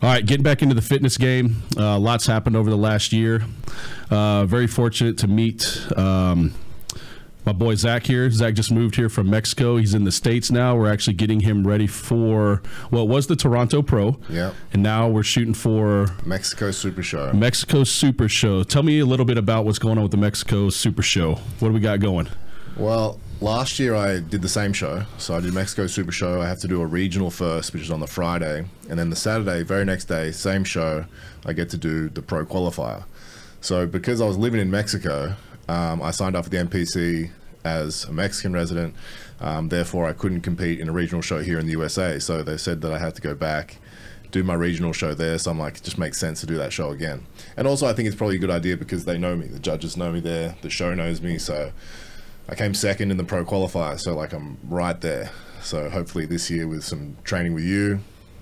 All right, getting back into the fitness game. Uh, lots happened over the last year. Uh, very fortunate to meet um, my boy Zac here. Zac just moved here from Mexico. He's in the States now. We're actually getting him ready for, well, it was the Toronto Pro. Yep. And now we're shooting for Mexico Super Show. Mexico Super Show. Tell me a little bit about what's going on with the Mexico Super Show. What do we got going? Well, last year I did the same show. So I did Mexico Super Show. I have to do a regional first, which is on the Friday. And then the Saturday, very next day, same show, I get to do the pro qualifier. So because I was living in Mexico, um, I signed up for the NPC as a Mexican resident. Um, therefore, I couldn't compete in a regional show here in the USA. So they said that I had to go back, do my regional show there. So I'm like, it just makes sense to do that show again. And also, I think it's probably a good idea because they know me. The judges know me there. The show knows me. So I came second in the pro qualifier. So like, I'm right there. So hopefully this year with some training with you,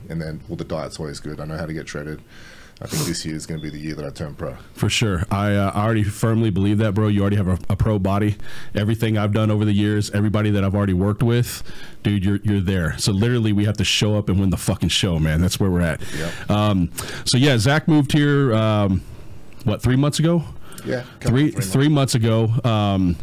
and then well, the diet's always good. I know how to get shredded. I think this year is going to be the year that I turn pro. For sure. I, uh, already firmly believe that, bro. You already have a, a, pro body. Everything I've done over the years, everybody that I've already worked with, dude, you're, you're there. So literally, we have to show up and win the fucking show, man. That's where we're at. Yep. Um, so, yeah, Zac moved here, um, what, three months ago? Yeah. Three, three months, months ago. Um,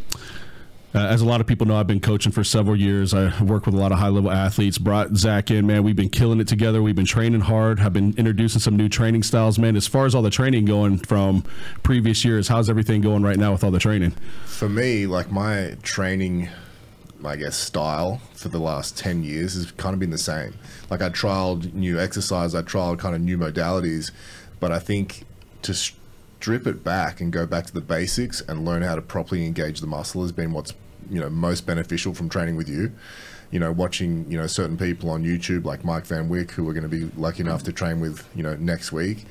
uh, as a lot of people know, I've been coaching for several years. I work with a lot of high level athletes. Brought Zac in, man. We've been killing it together. We've been training hard. I've been introducing some new training styles, man. As far as all the training going from previous years, how's everything going right now with all the training? For me, like my training, I guess, style for the last 10 years has kind of been the same. Like I trialed new exercise, I trialed kind of new modalities, but I think to strip it back and go back to the basics and learn how to properly engage the muscle has been what's you know most beneficial from training with you. You know watching you know certain people on youtube like mike van wyck who we're going to be lucky enough to train with you know next week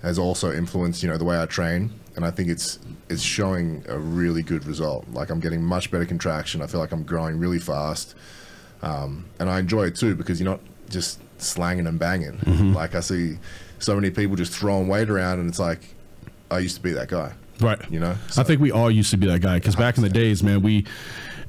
has also influenced you know the way i train. And i think it's it's showing a really good result. Like i'm getting much better contraction. I feel like i'm growing really fast. Um, and i enjoy it too because you're not just slanging and banging. Mm-hmm. like i see so many people just throwing weight around and it's like i used to be that guy Right. You know, so. I think we all used to be that guy because back in the days, man, we.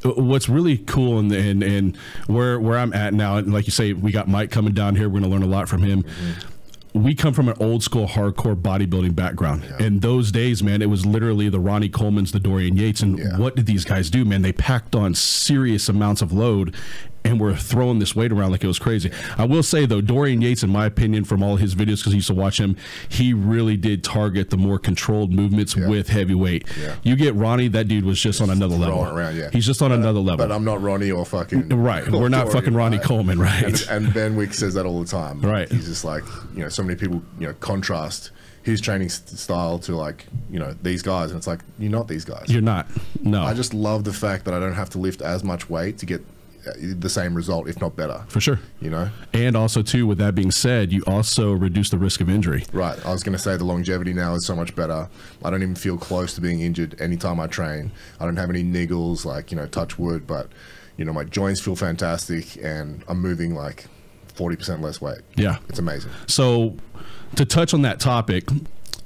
What's really cool and, and and where where I'm at now, and like you say, we got Mike coming down here. We're going to learn a lot from him. Mm-hmm. We come from an old school hardcore bodybuilding background. Yeah. In those days, man, it was literally the Ronnie Coleman's, the Dorian Yates, and yeah. what did these guys do, man? They packed on serious amounts of load, and we're throwing this weight around like it was crazy. I will say though, Dorian Yates, in my opinion, from all his videos, because I used to watch him, he really did target the more controlled movements yeah. with heavyweight. Yeah. You get Ronnie, that dude was just, just on another level. Around, yeah. He's just on but, another level. But I'm not Ronnie or fucking right. We're not Dorian, fucking Ronnie right? Coleman, right? And, and Van Wyck says that all the time. Right. He's just like you know, so many people you know contrast his training style to like you know these guys and it's like you're not these guys you're not no i just love the fact that i don't have to lift as much weight to get the same result, if not better. For sure. You know? And also, too, with that being said, you also reduce the risk of injury. Right. I was going to say the longevity now is so much better. I don't even feel close to being injured anytime I train. I don't have any niggles, like, you know, touch wood, but, you know, my joints feel fantastic and I'm moving like 40% less weight. Yeah. It's amazing. So, to touch on that topic,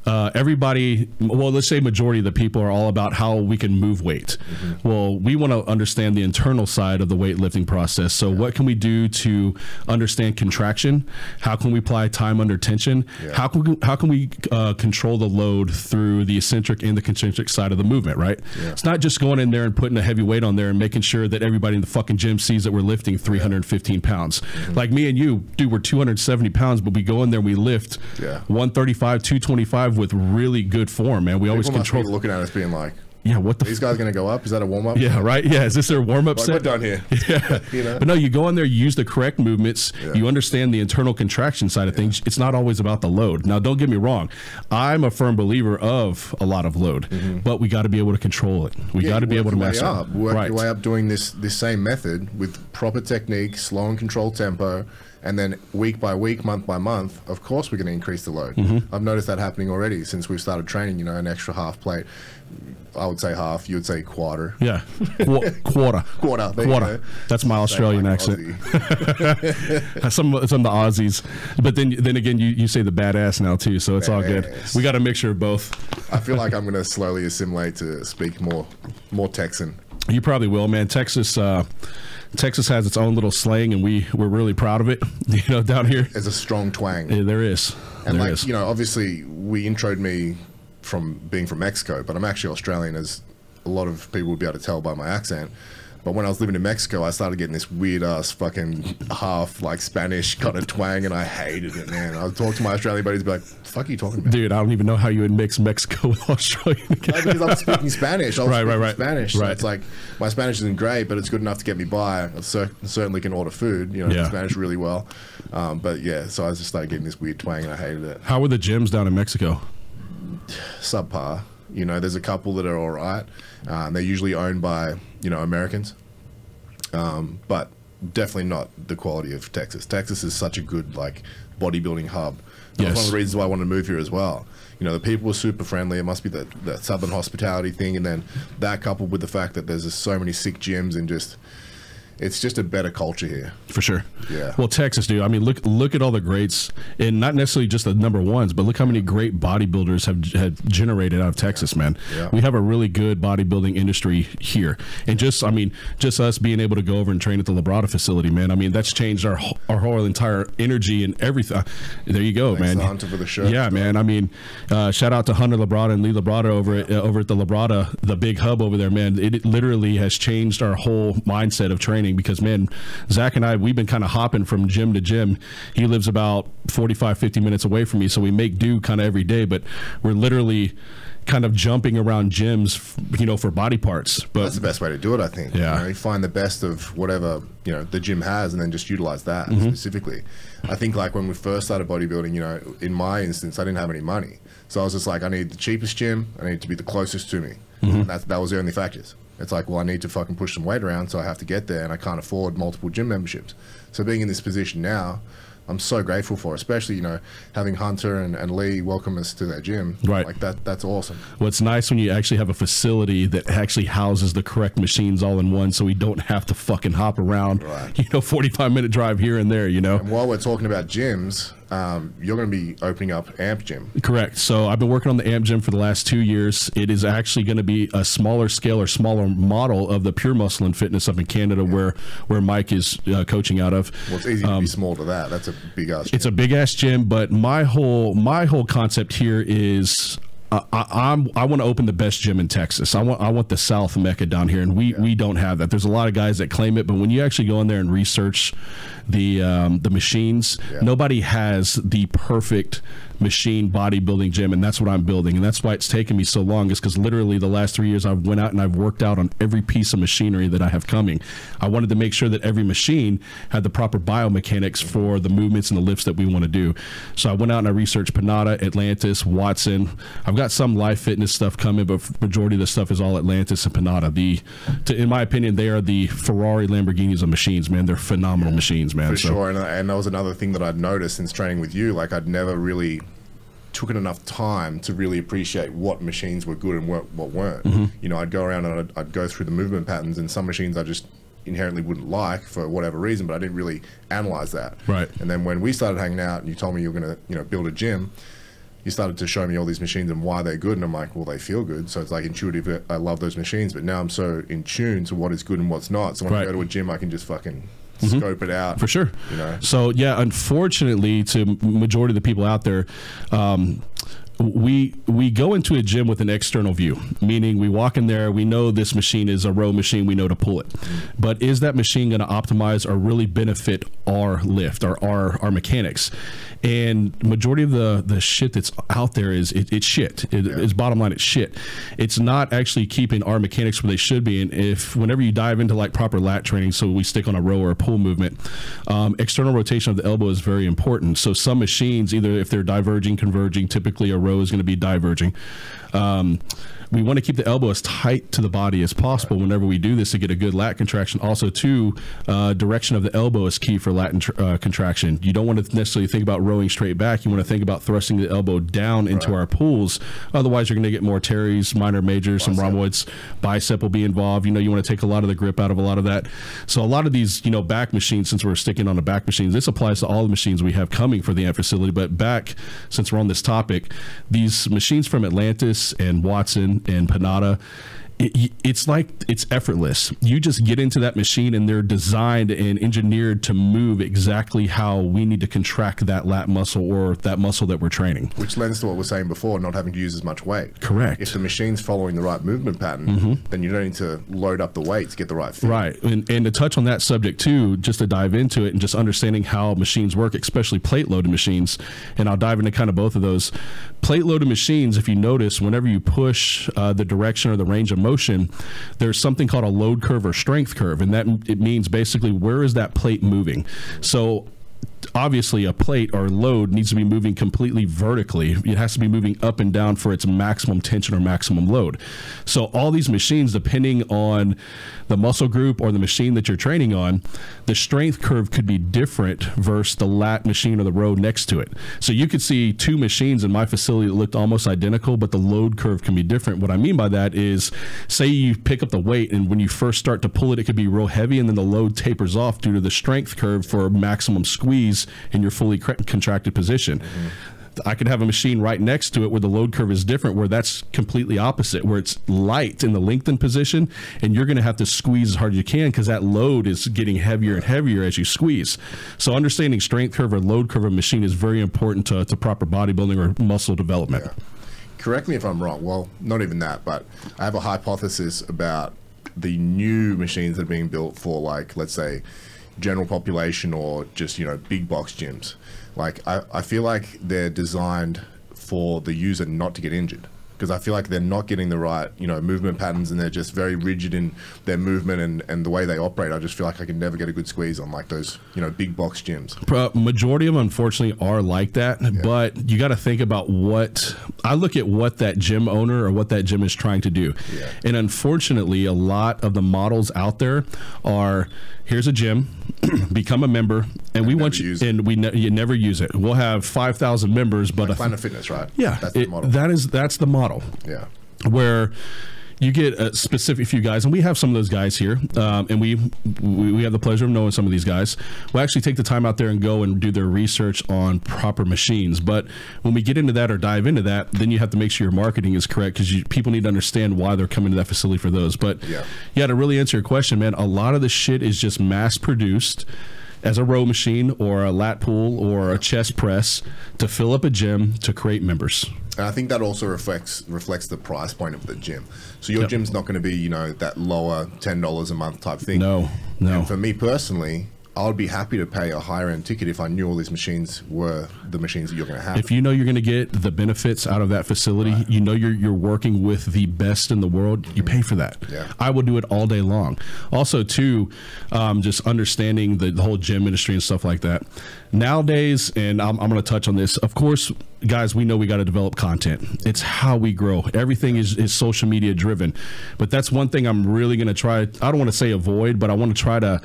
uh, everybody, well, let's say majority of the people are all about how we can move weight. Mm-hmm. Well, we want to understand the internal side of the weightlifting process. So, yeah. what can we do to understand contraction? How can we apply time under tension? Yeah. How can we, how can we uh, control the load through the eccentric and the concentric side of the movement? Right? Yeah. It's not just going in there and putting a heavy weight on there and making sure that everybody in the fucking gym sees that we're lifting 315 pounds. Mm-hmm. Like me and you, dude, we're 270 pounds, but we go in there, we lift 135, 225 with really good form, man. We People always control. looking at us being like, yeah, what the? These guys going to go up? Is that a warm up? Yeah, right. Yeah, is this their warm up like, set? We're done here. Yeah, you know? but no, you go in there, you use the correct movements, yeah. you understand the internal contraction side of yeah. things. It's not always about the load. Now, don't get me wrong, I'm a firm believer of a lot of load, mm-hmm. but we got to be able to control it. We got to be able to master up. Work right. your way up doing this this same method with proper technique, slow and controlled tempo and then week by week, month by month, of course we're going to increase the load. Mm-hmm. I've noticed that happening already since we've started training. You know, an extra half plate. I would say half. You would say quarter. Yeah, Qu- quarter. quarter. Quarter. That's my Australian like accent. some some of the Aussies, but then then again, you, you say the badass now too, so it's badass. all good. We got a mixture of both. I feel like I'm going to slowly assimilate to speak more more Texan. You probably will, man. Texas. Uh, Texas has its own little slang, and we we're really proud of it. You know, down here, There's a strong twang. Yeah, there is. And There like is. you know, obviously we introed me from being from Mexico, but I'm actually Australian, as a lot of people would be able to tell by my accent. But when I was living in Mexico, I started getting this weird ass fucking half like Spanish kind of twang, and I hated it, man. I would talk to my Australian buddies, be like, "Fuck, are you talking about?" Dude, I don't even know how you would mix Mexico with Australia. Like, because I'm speaking Spanish. I was Right, right, right. Spanish. So it's like my Spanish isn't great, but it's good enough to get me by. I cer- certainly can order food. You know, Yeah. Spanish really well. Um, but yeah, so I just started getting this weird twang, and I hated it. how were the gyms down in Mexico? subpar. You know, there's a couple that are all right. Um, they're usually owned by you know Americans, um, but definitely not the quality of Texas. Texas is such a good like bodybuilding hub. That's Yes. one of the reasons why I wanted to move here as well. You know, the people were super friendly. It must be the, the southern hospitality thing, and then that coupled with the fact that there's just so many sick gyms and just it's just a better culture here. For sure. Yeah. Well, Texas, dude. I mean, look look at all the greats, and not necessarily just the number ones, but look how many great bodybuilders have have generated out of Texas, man. Yeah. We have a really good bodybuilding industry here, and just I mean, just us being able to go over and train at the Labrada facility, man. I mean, that's changed our our whole entire energy and everything. There you go, Thanks man. Hunter for the shirt. Yeah, man. I mean, uh, shout out to Hunter Labrada and Lee Labrada over at, uh, over at the Labrada, the big hub over there, man. It, it literally has changed our whole mindset of training because, man, Zac and I, we've been kind of hopping from gym to gym. He lives about 45, 50 minutes away from me, so we make do kind of every day, but we're literally kind of jumping around gyms, you know, for body parts. But That's the best way to do it, I think. Yeah. You, know, you find the best of whatever you know the gym has, and then just utilize that Mm-hmm. specifically. I think like when we first started bodybuilding, you know, in my instance, I didn't have any money, so I was just like, I need the cheapest gym. I need to be the closest to me. Mm-hmm. And That that was the only factors. It's like, well, I need to fucking push some weight around, so I have to get there, and I can't afford multiple gym memberships. So being in this position now. I'm so grateful for, especially you know having Hunter and, and Lee welcome us to their gym. Right. like that. That's awesome. What's nice when you actually have a facility that actually houses the correct machines all in one, so we don't have to fucking hop around, Right. you know, 45 minute drive here and there, you know? And while we're talking about gyms, um, you're going to be opening up AMMP Gym. Correct. So I've been working on the AMMP gym for the last two years. It is actually going to be a smaller scale or smaller model of the Pure Muscle and Fitness up in Canada, where where Mike is uh, coaching out of. Well, it's easy to be small to that. That's a big ass. Um, It's a big ass gym, but my whole my whole concept here is. Uh, I, I want to open the best gym in Texas. I want I want the South Mecca down here, and we, we don't have that. There's a lot of guys that claim it, but when you actually go in there and research the um, the machines, Yeah. nobody has the perfect machine bodybuilding gym, and that's what I'm building, and that's why it's taken me so long. Is because literally the last three years I've went out and I've worked out on every piece of machinery that I have coming. I wanted to make sure that every machine had the proper biomechanics for the movements and the lifts that we want to do. So I went out and I researched Panatta, Atlantis, Watson. I've got some Life Fitness stuff coming, but majority of the stuff is all Atlantis and Panatta. The, to, in my opinion, they are the Ferrari Lamborghinis of machines, man. They're phenomenal machines, man. for So- sure. And, and that was another thing that I'd noticed since training with you. Like I'd never really took it enough time to really appreciate what machines were good and what, what weren't. Mm-hmm. You know, I'd go around and I'd, I'd go through the movement patterns, and some machines I just inherently wouldn't like for whatever reason, but I didn't really analyze that. Right. And then when we started hanging out, and you told me you were going to, you know, build a gym. You started to show me all these machines and why they're good, and I'm like, well, they feel good, so it's like intuitive. I love those machines, but now I'm so in tune to what is good and what's not. So when I Right. Mm-hmm. go to a gym, I can just fucking scope it out for sure. You know? So yeah, unfortunately, to majority of the people out there, um, we we go into a gym with an external view, meaning we walk in there, we know this machine is a row machine, we know to pull it. But is that machine going to optimize or really benefit our lift or our our mechanics? And majority of the the shit that's out there is it, it's shit. It, It's bottom line, it's shit. It's not actually keeping our mechanics where they should be. And if whenever you dive into like proper lat training, so we stick on a row or a pull movement, um, external rotation of the elbow is very important. So some machines, either if they're diverging, converging, typically a row is going to be diverging. Um, we want to keep the elbow as tight to the body as possible whenever we do this to get a good lat contraction. Also, too, uh, direction of the elbow is key for lat uh, contraction. You don't want to necessarily think about rowing straight back. You want to think about thrusting the elbow down into Right. our pulls. Otherwise, you're going to get more teres, minor, majors, some rhomboids. Bicep will be involved. You know, you want to take a lot of the grip out of a lot of that. So a lot of these, you know, back machines, since we're sticking on the back machines, this applies to all the machines we have coming for the AMMP facility. But back, since we're on this topic, these machines from Atlantis and Watson and Panatta, it's like it's effortless. You just get into that machine and they're designed and engineered to move exactly how we need to contract that lat muscle or that muscle that we're training. Which lends to what we we're saying before, not having to use as much weight. Correct. If the machine's following the right movement pattern, mm-hmm. then you don't need to load up the weight to get the right fit. Right. And, and to touch on that subject too, just to dive into it and just understanding how machines work, especially plate loaded machines. And I'll dive into kind of both of those. Plate loaded machines, if you notice, whenever you push uh, the direction or the range of motion, there's something called a load curve or strength curve. And that it means basically where is that plate moving? So obviously a plate or load needs to be moving completely vertically. It has to be moving up and down for its maximum tension or maximum load. So all these machines, depending on the muscle group or the machine that you're training on, the strength curve could be different versus the lat machine or the row next to it. So you could see two machines in my facility that looked almost identical, but the load curve can be different. What I mean by that is, say you pick up the weight and when you first start to pull it, it could be real heavy and then the load tapers off due to the strength curve for maximum squeeze in your fully contracted position. Mm-hmm. I could have a machine right next to it where the load curve is different, where that's completely opposite, where it's light in the lengthened position, and you're going to have to squeeze as hard as you can because that load is getting heavier and heavier as you squeeze. So understanding strength curve or load curve of a machine is very important to, to proper bodybuilding or muscle development. Yeah. Correct me if I'm wrong. Well, not even that, but I have a hypothesis about the new machines that are being built for, like, let's say, general population or just you know big box gyms. Like I, I feel like they're designed for the user not to get injured because I feel like they're not getting the right, you know, movement patterns and they're just very rigid in their movement and, and the way they operate. I just feel like I can never get a good squeeze on like those, you know, big box gyms. Majority of them, unfortunately, are like that. Yeah. But you got to think about what I look at what that gym owner or what that gym is trying to do. Yeah. And unfortunately, a lot of the models out there are here's a gym, become a member, and, we want you, and we ne- you never use it. We'll have five thousand members, but like Planet Fitness, right? Yeah, that's it, the model. That is that's the model. Yeah, where you get a specific few guys, and we have some of those guys here, um, and we, we, we have the pleasure of knowing some of these guys. We actually take the time out there and go and do their research on proper machines. But when we get into that or dive into that, then you have to make sure your marketing is correct because people need to understand why they're coming to that facility for those. But yeah, yeah, to really answer your question, man, a lot of the shit is just mass produced as a row machine or a lat pull or a chest press to fill up a gym to create members. And I think that also reflects reflects the price point of the gym. So your yep. gym's not going to be, you know, that lower ten dollars a month type thing. No, no. And for me personally, I would be happy to pay a higher end ticket if I knew all these machines were the machines that you're going to have. If you know you're going to get the benefits out of that facility, right. you know you're you're working with the best in the world. You pay for that. Yeah. I would do it all day long. Also, too, um, just understanding the, the, whole gym industry and stuff like that. Nowadays, and I'm, I'm going to touch on this. Of course, guys, we know we got to develop content. It's how we grow. Everything is, is social media driven, but that's one thing I'm really going to try. I don't want to say avoid, but I want to try to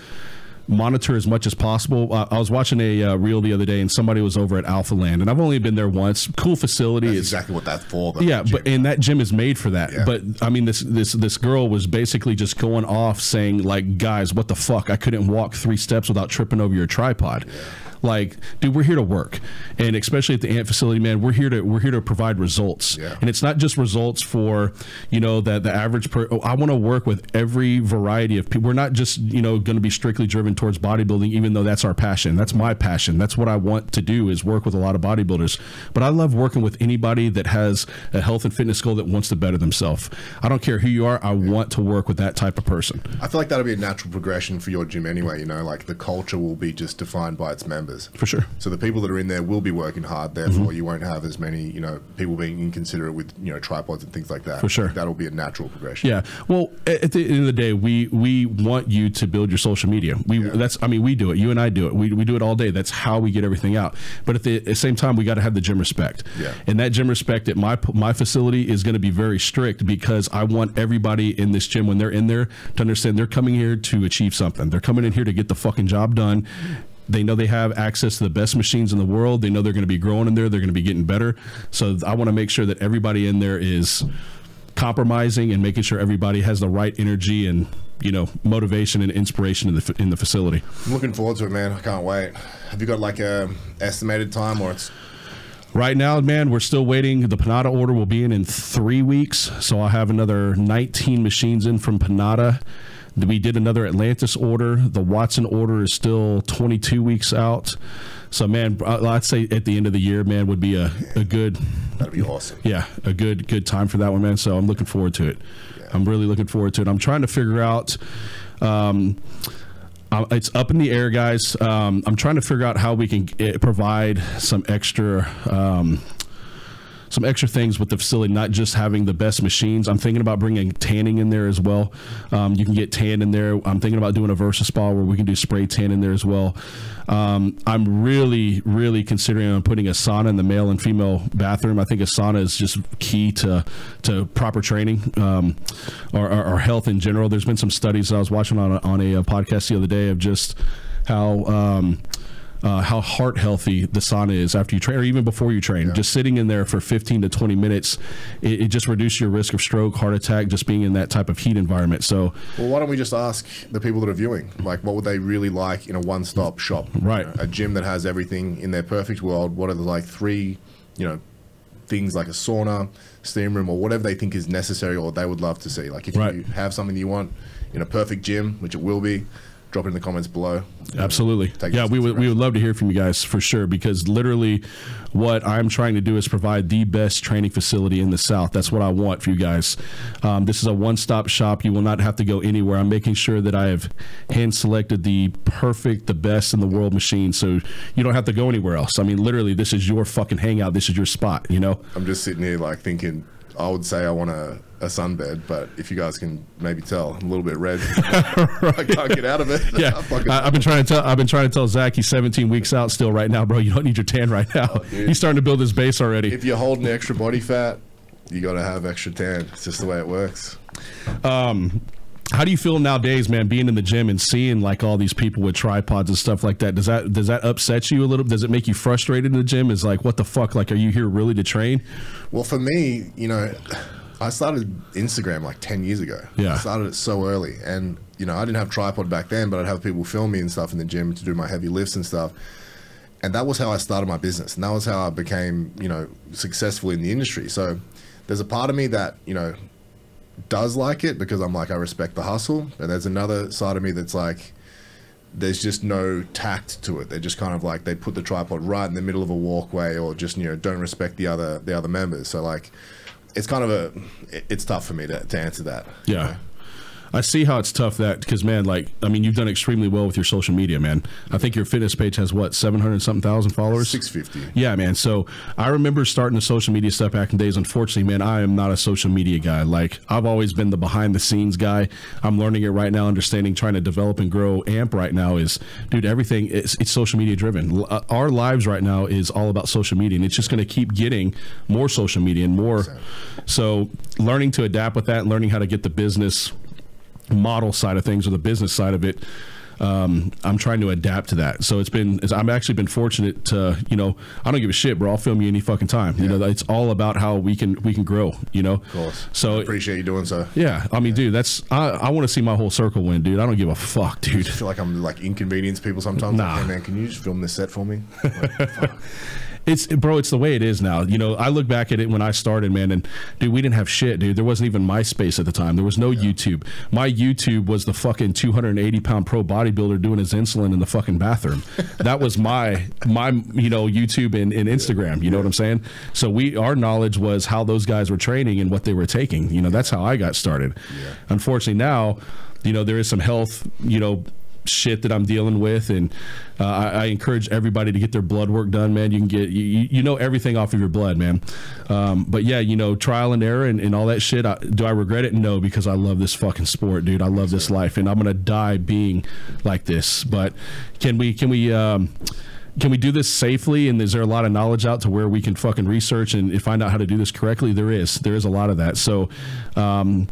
monitor as much as possible. Uh, I was watching a uh, reel the other day, and somebody was over at Alphaland, and I've only been there once. Cool facility. That's exactly what that's for. Yeah, but and that gym is made for that. Yeah. But I mean, this this this girl was basically just going off saying like, guys, what the fuck? I couldn't walk three steps without tripping over your tripod. Yeah like dude we're here to work. And especially at the AMMP facility man we're here to we're here to provide results. Yeah. and it's not just results for you know that the average per oh, i want to work with every variety of people we're not just you know going to be strictly driven towards bodybuilding even though that's our passion. That's my passion. That's what i want to do is work with a lot of bodybuilders. But i love working with anybody that has a health and fitness goal that wants to better themselves. I don't care who you are i yeah. want to work with that type of person. I feel like that'll be a natural progression for your gym anyway you know like the culture will be just defined by its members For sure. So the people that are in there will be working hard. Therefore, mm-hmm. you won't have as many, you know, people being inconsiderate with, you know, tripods and things like that. For sure. That'll be a natural progression. Yeah. Well, at the end of the day, we we want you to build your social media. We yeah. that's I mean, we do it. You and I do it. We, we do it all day. That's how we get everything out. But at the, at the same time, we got to have the gym respect. Yeah. And that gym respect at my my facility is going to be very strict because I want everybody in this gym when they're in there to understand they're coming here to achieve something. They're coming in here to get the fucking job done they know they have access to the best machines in the world. They know they're going to be growing in there. They're going to be getting better. So I want to make sure that everybody in there is compromising and making sure everybody has the right energy and you know motivation and inspiration in the in the facility. I'm looking forward to it, man. I can't wait. Have you got like a estimated time or it's Right now, man, we're still waiting. The Panatta order will be in in three weeks, so I'll have another 19 machines in from Panatta. We did another Atlantis order. The Watson order is still 22 weeks out. So, man, I- I'd say at the end of the year, man, would be a, a good, That'd be awesome. yeah, a good good time for that one, man. So I'm looking forward to it. I'm really looking forward to it. I'm trying to figure out. Um, uh, it's up in the air, guys. Um, I'm trying to figure out how we can uh, provide some extra. Um, some extra things with the facility, not just having the best machines. I'm thinking about bringing tanning in there as well. Um, you can get tan in there. I'm thinking about doing a Versa Spa where we can do spray tan in there as well. Um, I'm really, really considering on putting a sauna in the male and female bathroom. I think a sauna is just key to to proper training um, or, or, or health in general. There's been some studies I was watching on a, on a, podcast the other day of just how. Uh, how heart healthy the sauna is after you train or even before you train. Just sitting in there for 15 to 20 minutes, it, it just reduces your risk of stroke, heart attack, just being in that type of heat environment. So, Well, why don't we just ask the people that are viewing, like, what would they really like in a one-stop shop? Right. You know, a gym that has everything in their perfect world. What are the like three, you know, things like a sauna, steam room, or whatever they think is necessary or they would love to see. Like, if Right. you have something you want in a perfect gym, which it will be, drop it in the comments below. Absolutely. Yeah, we would we would love to hear from you guys for sure because literally what I'm trying to do is provide the best training facility in the South. That's what I want for you guys. Um, this is a one-stop shop. You will not have to go anywhere. I'm making sure that I have hand selected the perfect, the best in the world machine, so you don't have to go anywhere else. I mean, literally, this is your fucking hangout. This is your spot. You know. I'm just sitting here like thinking. I would say I want a, a sunbed, but if you guys can maybe tell, I'm a little bit red. I can't get out of it. Yeah, I I've been trying to tell. I've been trying to tell Zac he's 17 weeks out still right now, bro. You don't need your tan right now. Oh, dude. he's starting to build his base already. if you're holding extra body fat, you got to have extra tan. It's just the way it works. Um, How do you feel nowadays, man, being in the gym and seeing like all these people with tripods and stuff like that? Does that does that upset you a little? Does it make you frustrated in the gym? Is like, what the fuck? Like, are you here really to train? Well, for me, you know, I started Instagram like 10 years ago. Yeah. I started it so early. And, you know, I didn't have tripod back then, but I'd have people film me and stuff in the gym to do my heavy lifts and stuff. And that was how I started my business. And that was how I became, you know, successful in the industry. So there's a part of me that, you know, does like it because I'm like, I respect the hustle. And there's another side of me that's like, there's just no tact to it. They're just kind of like they put the tripod right in the middle of a walkway, or just you know don't respect the other the other members. So like, it's kind of a it's tough for me to, to answer that. you Yeah. know. I see how it's tough that because man, like I mean, you've done extremely well with your social media, man. I think your fitness page has what seven hundred something thousand followers. six fifty. Yeah, man. So I remember starting the social media stuff back in days. Unfortunately, man, I am not a social media guy. Like I've always been the behind the scenes guy. I'm learning it right now, understanding, trying to develop and grow. AMMP right now is, dude, everything is it's social media driven. Uh, Our lives right now is all about social media, and it's just going to keep getting more social media and more. So learning to adapt with that, and learning how to get the business model side of things or the business side of it um, I'm trying to adapt to that. So it's been, it's- I'm actually been fortunate to, you know, I don't give a shit, bro. I'll film you any fucking time. You know, it's all about how we can, we can grow, you know? Of course. So, Appreciate you doing so. yeah, I mean, dude, that's, I, I want to see my whole circle win, dude. I don't give a fuck, dude. I feel like I'm like inconvenience people sometimes. Nah. Like, hey man, can you just film this set for me? Like, fuck. It's bro, it's the way it is now. You know, I look back at it when I started, man, and dude, we didn't have shit, dude. There wasn't even MySpace at the time. There was no YouTube. My YouTube was the fucking 280 pound pro bodybuilder doing his insulin in the fucking bathroom. that was my my you know YouTube and, and Instagram. You know what I'm saying? So we our knowledge was how those guys were training and what they were taking. You know, that's how I got started. Unfortunately, now, you know, there is some health, you know shit that I'm dealing with, and uh, I, I encourage everybody to get their blood work done, man. You can get you, you know everything off of your blood, man. Um, but yeah, you know trial and error and, and all that shit. I, do I regret it? No, because I love this fucking sport, dude. I love this life, and I'm gonna die being like this. But can we can we um, can we do this safely? And is there a lot of knowledge out to where we can fucking research and find out how to do this correctly? There is. There is a lot of that. So. Um,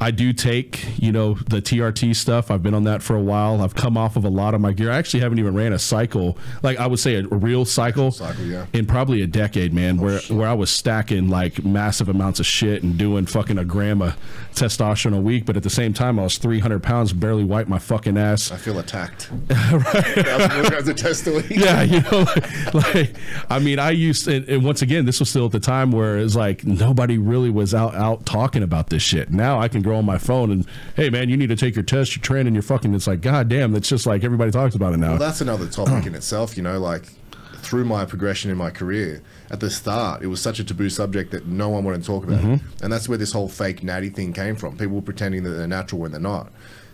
I do take, you know, the TRT stuff. I've been on that for a while. I've come off of a lot of my gear. I actually haven't even ran a cycle, like I would say a, a real cycle, Cycle, yeah. in probably a decade, man, oh, where, where I was stacking like massive amounts of shit and doing fucking a gram of testosterone a week. But at the same time, I was 300 pounds, barely wiped my fucking ass. I feel attacked. right. milligrams of test a week. yeah, you know, like, like, I mean, I used and, and once again, this was still at the time where it's like nobody really was out out talking about this shit. Now I can on my phone and hey, man, you need to take your test, your training, your fucking. It's like, god damn, that's just like everybody talks about it now. Well, that's another topic in itself. You know, like through my progression in my career, at the start, it was such a taboo subject that no one wanted to talk about, Mm-hmm. and that's where this whole fake natty thing came from. People pretending that they're natural when they're not.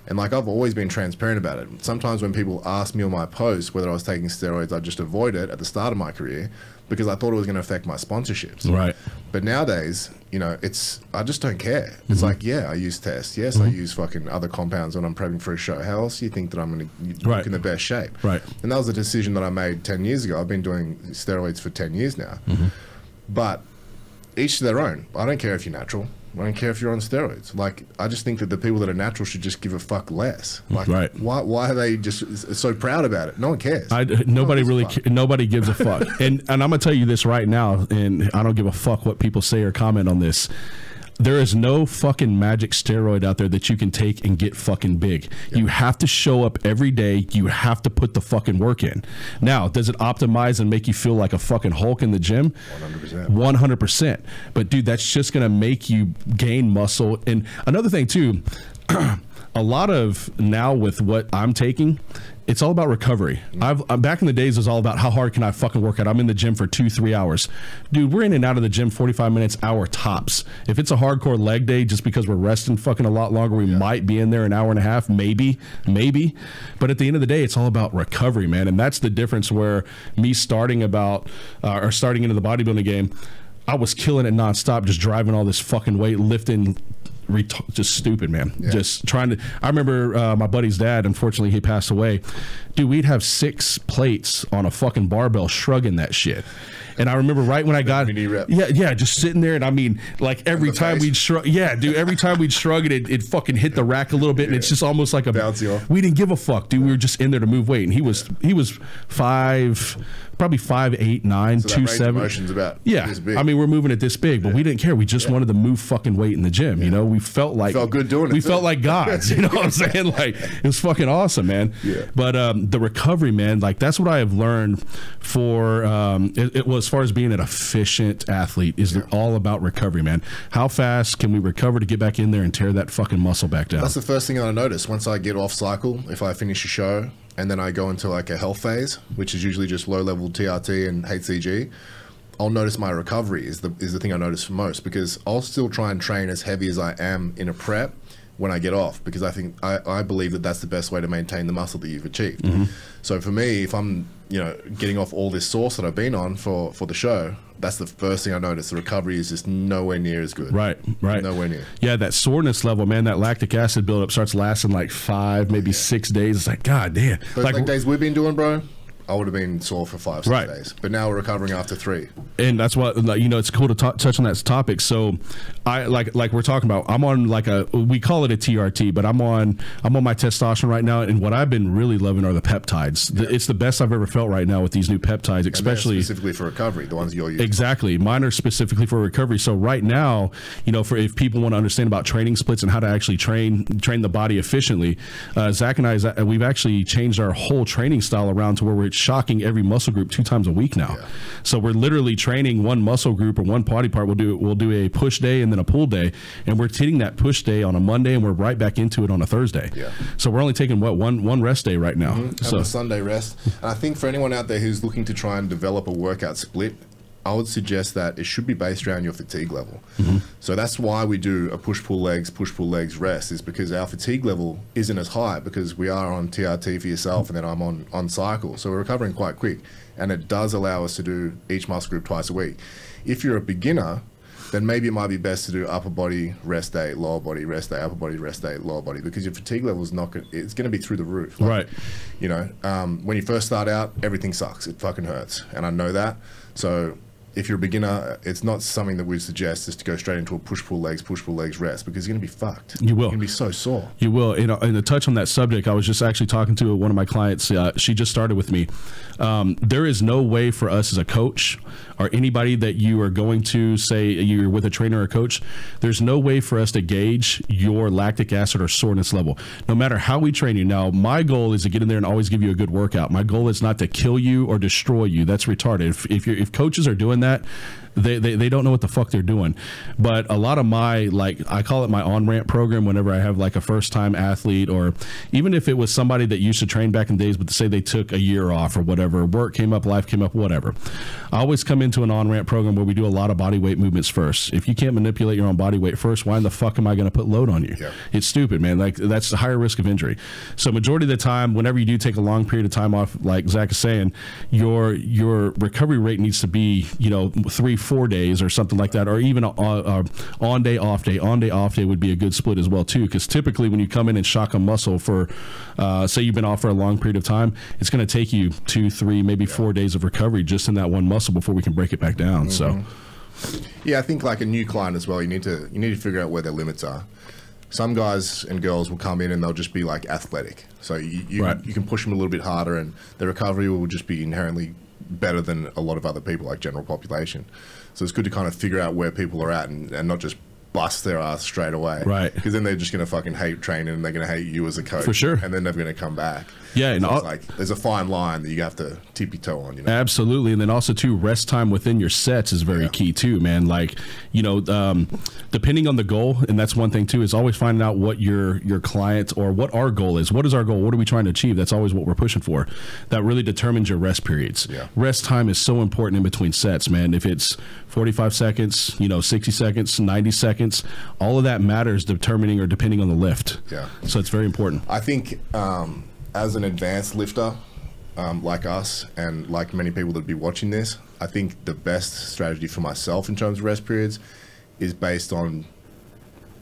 And like I've always been transparent about it. Sometimes when people ask me on my post whether I was taking steroids, I just avoid it at the start of my career because I thought it was going to affect my sponsorships. Right. But nowadays, you know, it's I just don't care. Mm-hmm. It's like, yeah, I use tests. Yes, I use fucking other compounds when I'm prepping for a show. How else do you think that I'm going to Right. look in the best shape? Right. And that was a decision that I made ten years ago. I've been doing steroids for ten years now. But each to their own. I don't care if you're natural. I don't care if you're on steroids. Like, I just think that the people that are natural should just give a fuck less. Like, Right. why, why are they just so proud about it? No one cares. I, nobody really, ca- nobody gives a fuck. and and I'm gonna tell you this right now, and I don't give a fuck what people say or comment on this. There is no fucking magic steroid out there that you can take and get fucking big. You have to show up every day. You have to put the fucking work in. Now, does it optimize and make you feel like a fucking Hulk in the gym? 100%. 100%. But dude, that's just going to make you gain muscle. And another thing too, a lot of now with what I'm taking, it's all about recovery. I've uh, back in the days it was all about how hard can I fucking work out. I'm in the gym for two, three hours, dude. We're in and out of the gym 45 minutes, hour tops. If it's a hardcore leg day, just because we're resting fucking a lot longer, we might be in there an hour and a half, maybe, maybe. But at the end of the day, it's all about recovery, man. And that's the difference where me starting about uh, or starting into the bodybuilding game. I was killing it nonstop, just driving all this fucking weight, lifting, ret- just stupid, man. Just trying to. I remember uh, my buddy's dad. Unfortunately, he passed away. Dude, we'd have six plates on a fucking barbell, shrugging that shit. And I remember right when I got, yeah, yeah, just sitting there, and I mean, like every time face. we'd shrug, yeah, dude, every time we'd shrug it, it, it fucking hit the rack a little bit, and it's just almost like a Bouncy off. we didn't give a fuck, dude. We were just in there to move weight, and he was he was five, probably five, eight, nine, So two, seven. about yeah. I mean, we're moving it this big, but we didn't care. We just wanted to move fucking weight in the gym. You know, we felt like Felt good doing it, We too. felt like gods. You know what I'm saying? Like it was fucking awesome, man. Yeah. But um, the recovery, man, like that's what I have learned for um, it, it was as far as being an efficient athlete is all about recovery, man. How fast can we recover to get back in there and tear that fucking muscle back down? That's the first thing I notice once I get off cycle. If I finish a show and then I go into like a health phase, which is usually just low level TRT and HCG, I'll notice my recovery is the is the thing I notice most because I'll still try and train as heavy as I am in a prep when I get off because I think I, I believe that that's the best way to maintain the muscle that you've achieved. Mm-hmm. So for me, if I'm you know getting off all this sauce that I've been on for for the show, that's the first thing I notice. The recovery is just nowhere near as good. Right, right. Nowhere near. Yeah, that soreness level, man, that lactic acid buildup starts lasting like five, maybe six days. It's like, God damn. Those like, days we've been doing, bro, I would have been sore for five, six Right. days. But now we're recovering after three. and that's what like, you know it's cool to touch on that topic so i like like we're talking about i'm on like a we call it a trt but i'm on i'm on my testosterone right now and what i've been really loving are the peptides The- it's the best i've ever felt right now with these new peptides especially specifically for recovery, the ones you're using. Exactly. Mine are specifically for recovery. So right now, you know, for if people want to understand about training splits and how to actually train train the body efficiently, uh, Zac and I, we've actually changed our whole training style around to where we're shocking every muscle group two times a week now. Yeah. So we're literally training one muscle group or one body part. We'll do we'll do a push day and then a pull day, and we're hitting that push day on a Monday, and we're right back into it on a Thursday. Yeah. So we're only taking what one one rest day right now. Mm-hmm. Have So Sunday rest. And I think for anyone out there who's looking to try and develop a workout split, I would suggest that it should be based around your fatigue level. Mm-hmm. So that's why we do a push pull legs, push pull legs rest, is because our fatigue level isn't as high because we are on TRT for yourself and then I'm on, on cycle. So we're recovering quite quick. And it does allow us to do each muscle group twice a week. If you're a beginner, then maybe it might be best to do upper body rest day, lower body rest day, upper body rest day, lower body, because your fatigue level is not going. It's going to be through the roof. Like, Right. You know, um, when you first start out, everything sucks. It fucking hurts, and I know that. So if you're a beginner, it's not something that we suggest is to go straight into a push pull legs, push pull legs rest because you're going to be fucked. You will. You're going to be so sore. You will. And, and to touch on that subject, I was just actually talking to one of my clients. Uh, she just started with me. Um, there is no way for us as a coach or anybody that you are going to say you're with a trainer or coach, there's no way for us to gauge your lactic acid or soreness level. No matter how we train you. Now, my goal is to get in there and always give you a good workout. My goal is not to kill you or destroy you. That's retarded. If, if, if coaches are doing that, they, they, they don't know what the fuck they're doing. But a lot of my, like, I call it my on ramp program whenever I have like a first time athlete, or even if it was somebody that used to train back in days, but say they took a year off or whatever, work came up, life came up, whatever. I always come into an on ramp program where we do a lot of body weight movements first. If you can't manipulate your own body weight first, why in the fuck am I going to put load on you? Yeah. It's stupid, man. Like, that's a higher risk of injury. So, majority of the time, whenever you do take a long period of time off, like Zac is saying, your your recovery rate needs to be, you know, three, four days or something like that, or even a, a, a on day, off day. On day, off day would be a good split as well too, because typically when you come in and shock a muscle for, uh, say you've been off for a long period of time, it's going to take you two, three, maybe four days of recovery just in that one muscle before we can break it back down. So. Yeah, I think like a new client as well, you need to you need to figure out where their limits are. Some guys and girls will come in and they'll just be like athletic, so you you, Right. you can push them a little bit harder, and their recovery will just be inherently better than a lot of other people, like general population. So it's good to kind of figure out where people are at and, and not just bust their ass straight away, Right. Because then they're just going to fucking hate training and they're going to hate you as a coach, For sure. and then they're never going to come back. Yeah, and so it's I'll- like there's a fine line that you have to tippy toe on, you know. Absolutely, and then also too, rest time within your sets is very Yeah. key too, man. Like you know, um, depending on the goal, and that's one thing too is always finding out what your your client or what our goal is. What is our goal? What are we trying to achieve? That's always what we're pushing for. That really determines your rest periods. Yeah. Rest time is so important in between sets, man. If it's 45 seconds, you know, 60 seconds, 90 seconds, all of that matters determining or depending on the lift. Yeah. So it's very important. I think um, as an advanced lifter, um, like us and like many people that be watching this, I think the best strategy for myself in terms of rest periods is based on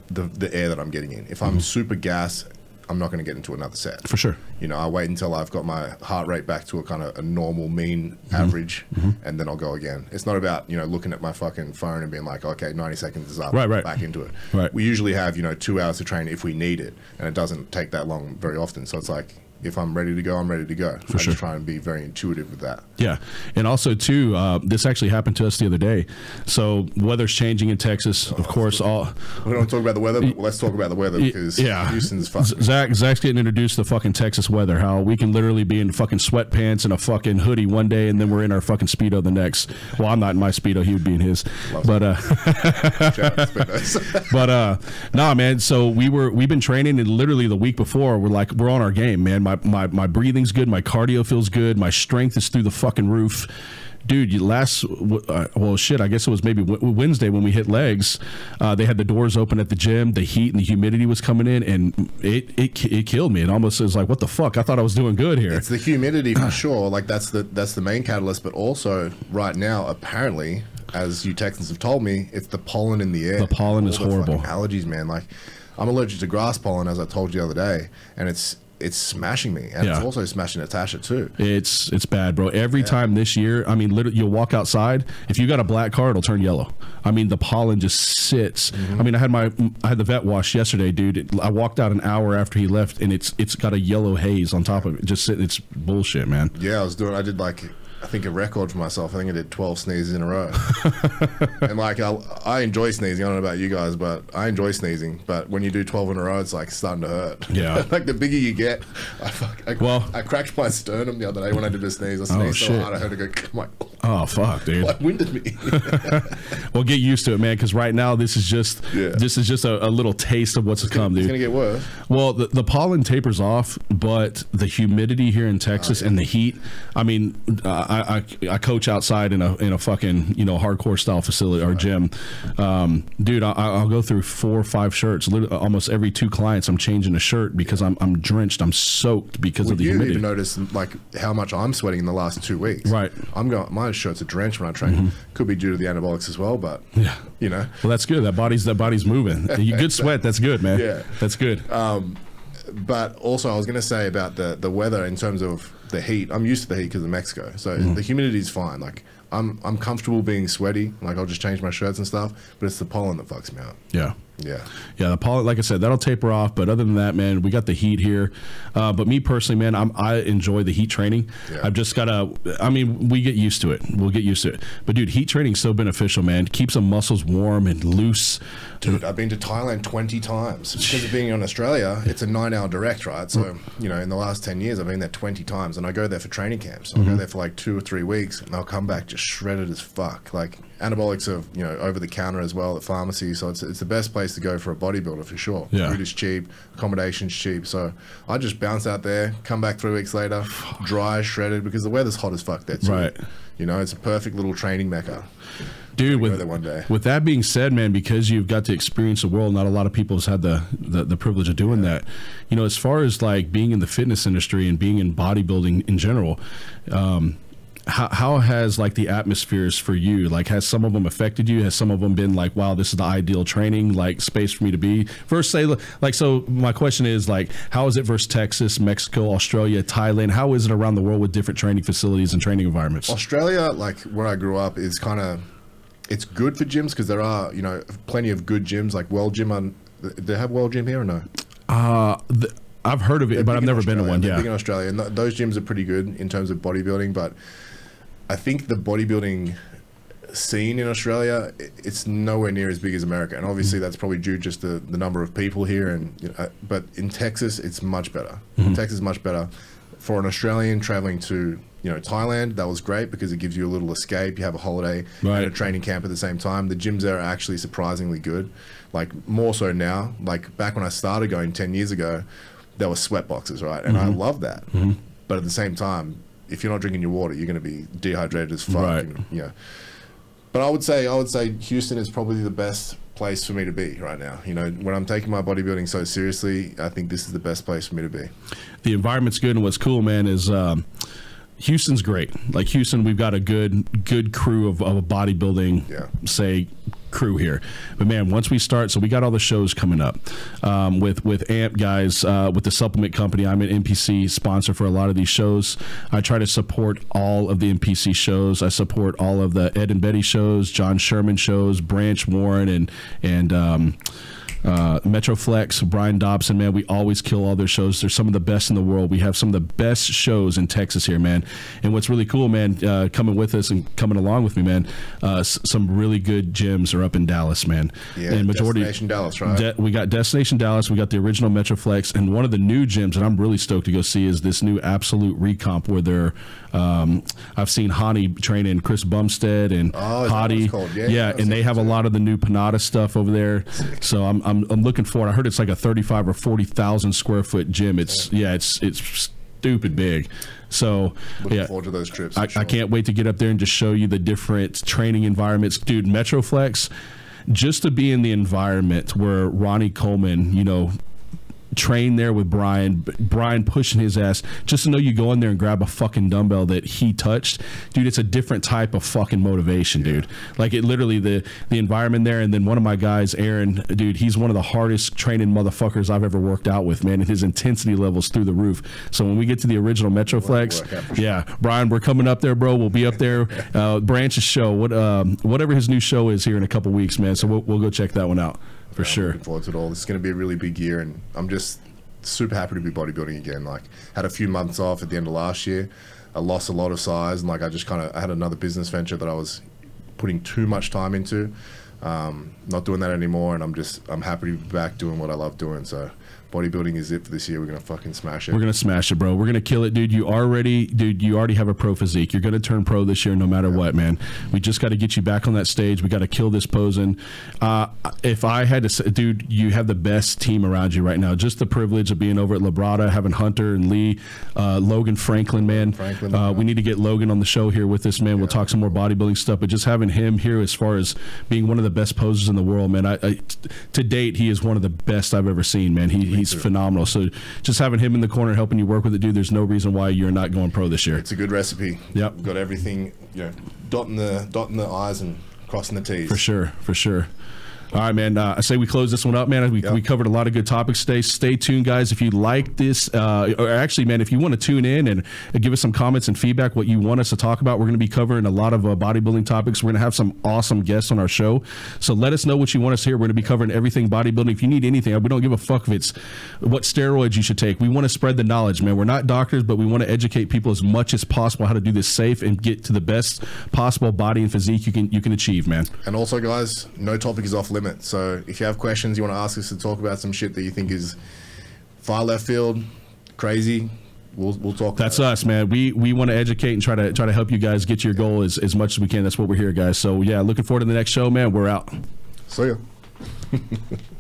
the the air that I'm getting in. If I'm super gas, I'm not going to get into another set. For sure. You know, I wait until I've got my heart rate back to a kind of a normal mean Mm-hmm. average, and then I'll go again. It's not about you know looking at my fucking phone and being like, okay, 90 seconds is up, Right, right. back into it. Right. We usually have you know two hours to train if we need it, and it doesn't take that long very often. So it's like if I'm ready to go, I'm ready to go. I sure. just try and be very intuitive with that. Yeah, and also too, uh, this actually happened to us the other day. So weather's changing in Texas, of course. All We don't talk about the weather, but let's talk about the weather because yeah, Houston's fucking. Zac Zac's getting introduced to fucking Texas weather. How we can literally be in fucking sweatpants and a fucking hoodie one day, and then we're in our fucking speedo the next. Well, I'm not in my speedo; he would be in his. But uh, Shout out to Speedos. but uh nah man so we were we've been training and literally the week before we're like we're on our game man my my, my breathing's good my cardio feels good my strength is through the fucking roof dude you last uh, well shit i guess it was maybe wednesday when we hit legs uh, they had the doors open at the gym the heat and the humidity was coming in and it it, it killed me it almost was like what the fuck i thought i was doing good here It's the humidity for sure. Like that's the that's the main catalyst. But also right now, apparently, as you Texans have told me, it's the pollen in the air. The pollen All is the horrible. Allergies, man. Like I'm allergic to grass pollen, as I told you the other day, and it's it's smashing me, and Yeah. it's also smashing Natasha too. It's it's bad, bro. Every time this year, I mean, literally, you'll walk outside. If you got a black car, it'll turn yellow. I mean, the pollen just sits. Mm-hmm. I mean, I had my I had the vet wash yesterday, dude. I walked out an hour after he left, and it's it's got a yellow haze on top of it. Just sitting, it's bullshit, man. Yeah, I was doing. I did like I think a record for myself. I think I did 12 sneezes in a row. and like I, I enjoy sneezing. I don't know about you guys, but I enjoy sneezing. But when you do 12 in a row, it's like starting to hurt. Yeah. like the bigger you get, I fuck. I, Well- I cracked my sternum the other day when I did a sneeze. I oh, sneezed so shit. hard I had to go. I'm like, Oh fuck, dude. what winded me? Well, get used to it, man. Because right now, this is just Yeah. this is just a, a little taste of what's to come, it's dude. gonna get worse. Well, the, the pollen tapers off, but the humidity here in Texas and the heat. I mean, I, I I coach outside in a in a fucking you know hardcore style facility or gym, um, dude. I, I'll go through four or five shirts. Literally, almost every two clients, I'm changing a shirt because I'm I'm drenched. I'm soaked because of Would the you humidity. even notice like how much I'm sweating in the last two weeks? Right. I'm going. My shirts are drenched when I train. Could be due to the anabolics as well, but Yeah. you know. well, that's good. That body's that body's moving. You good sweat. That's good, man. Yeah. that's good. But also, I was going to say about the the weather in terms of the heat. I'm used to the heat because of Mexico, so Mm-hmm. the humidity is fine. Like I'm I'm comfortable being sweaty. Like I'll just change my shirts and stuff. But it's the pollen that fucks me up. Yeah. Yeah. Yeah, the pollen, like I said, that'll taper off. But other than that, man, we got the heat here. Uh, but me personally, man, I'm, I enjoy the heat training. Yeah. I've just got to, I mean, we get used to it. We'll get used to it. But dude, heat training's so beneficial, man. Keeps the muscles warm and loose. Dude, I've been to Thailand 20 times. Because of being in Australia, it's a nine hour direct, right? So, you know, in the last 10 years, I've been there 20 times. And I go there for training camps. I'll go there for like two or three weeks and I'll come back just shredded as fuck. Like, anabolics are, you know, over the counter as well at pharmacy. So it's, it's the best place to go for a bodybuilder for sure. Yeah. Food is cheap, accommodation's cheap. So I just bounce out there, come back three weeks later, dry, shredded, because the weather's hot as fuck there too. Right. You know, it's a perfect little training mecca. Dude, with, there one day. with that being said, man, because you've got to experience the world, not a lot of people has had the, the, the privilege of doing that. You know, as far as like being in the fitness industry and being in bodybuilding in general, um, how, how has like the atmospheres for you like has some of them affected you has some of them been like wow this is the ideal training like space for me to be versus say like so my question is like how is it versus texas mexico australia thailand how is it around the world with different training facilities and training environments Australia, like where I grew up, is kind of it's good for gyms because there are you know plenty of good gyms like World Gym. On do they have World Gym here or no? uh th- i've heard of it but i've never been to one They're yeah big in Australia, and th- those gyms are pretty good in terms of bodybuilding. But I think the bodybuilding scene in Australia it's nowhere near as big as America, and obviously mm. that's probably due just the the number of people here. And you know, uh, but in Texas, it's much better. Mm-hmm. Texas is much better for an Australian traveling to. You know, Thailand, that was great because it gives you a little escape. You have a holiday Right. and a training camp at the same time. The gyms there are actually surprisingly good. Like, more so now. Like, back when I started going 10 years ago, there were sweat boxes, right? And I mm-hmm. love that. Mm-hmm. But at the same time, if you're not drinking your water, you're going to be dehydrated as fuck. Right. and. But I would say I would say Houston is probably the best place for me to be right now. You know, when I'm taking my bodybuilding so seriously, I think this is the best place for me to be. the environment's good and what's cool man is um Houston's great. Like Houston, we've got a good good crew of, of a bodybuilding, Yeah. say, crew here. But man, once we start, so we got all the shows coming up um, with with AMMP guys, uh, with the supplement company. I'm an NPC sponsor for a lot of these shows. I try to support all of the NPC shows. I support all of the Ed and Betty shows, John Sherman shows, Branch Warren, and and. Um, uh, Metroflex, Brian Dobson, man, we always kill all their shows. They're some of the best in the world. We have some of the best shows in Texas here, man. And what's really cool, man, uh, coming with us and coming along with me, man, uh, some really good gyms are up in Dallas, man. Yeah, and Destination Dallas, right? De- we got Destination Dallas, we got the original Metroflex, and one of the new gyms that I'm really stoked to go see is this new Absolute Recomp where they're. Um, I've seen Hani train in Chris Bumstead and Oh, is that what it's Hadi. Yeah, yeah, and they have a lot of the new Panatta stuff over there. So I'm, I'm I'm looking forward. I heard it's like a 35 or 40 thousand square foot gym. It's yeah, it's it's stupid big. So Looking yeah, forward to those trips. I, sure. I can't wait to get up there and just show you the different training environments, dude. Metroflex, just to be in the environment where Ronnie Coleman, you know. Train there with Brian, Brian pushing his ass. Just to know you go in there and grab a fucking dumbbell that he touched, dude. It's a different type of fucking motivation, dude. Like it literally the the environment there, and then one of my guys, Aaron, dude, he's one of the hardest training motherfuckers I've ever worked out with, man. And his intensity levels through the roof. So when we get to the original Metroflex, work out for sure. yeah, Brian, we're coming up there, bro. We'll be up there. Uh, Branch's show, what um, whatever his new show is here in a couple weeks, man. So we'll, we'll go check that one out for sure. Looking forward to it all. Is going to be a really big year, and I'm just super happy to be bodybuilding again. Like, had a few months off at the end of last year. I lost a lot of size, and like I just kind of I had another business venture that I was putting too much time into. Um, not doing that anymore, and I'm just I'm happy to be back doing what I love doing. So, bodybuilding is it for this year. We're gonna fucking smash it. We're gonna smash it, bro. We're gonna kill it, dude. You already, dude. You already have a pro physique. You're gonna turn pro this year, no matter what, man. We just got to get you back on that stage. We got to kill this posing. Uh, if I had to, say, dude, you have the best team around you right now. Just the privilege of being over at Labrada, having Hunter and Lee, uh, Logan Franklin, man. Franklin, uh, yeah. we need to get Logan on the show here with us, man. We'll talk some more bodybuilding stuff, but just having him here as far as being one of the best posers in the world, man. I, I to date, he is one of the best I've ever seen, man. He, he's phenomenal. So just having him in the corner helping you work with it, dude. There's no reason why you're not going pro this year. It's a good recipe. Yep. Got everything. You know, dotting the dotting the i's and crossing the t's. For sure, for sure. All right, man. Uh, I say we close this one up, man. We, we covered a lot of good topics today. Stay tuned, guys. If you like this, uh, or actually, man, if you want to tune in and, and give us some comments and feedback, what you want us to talk about, we're going to be covering a lot of uh, bodybuilding topics. We're going to have some awesome guests on our show. So let us know what you want us to hear. We're going to be covering everything bodybuilding. If you need anything, we don't give a fuck if it's what steroids you should take. We want to spread the knowledge, man. We're not doctors, but we want to educate people as much as possible how to do this safe and get to the best possible body and physique you can you can achieve, man. And also, guys, no topic is off limit. So if you have questions, you want to ask us to talk about some shit that you think is far left field, crazy, we'll we'll talk. That's us, man. We we want to educate and try to try to help you guys get to your goal as, as much as we can. That's what we're here, guys. So yeah, looking forward to the next show, man. We're out. See ya.